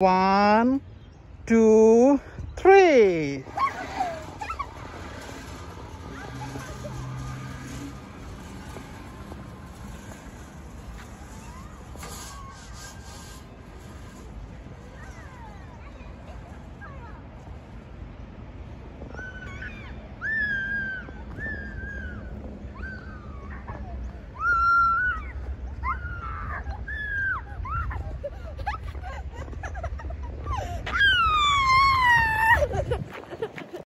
One, two, three.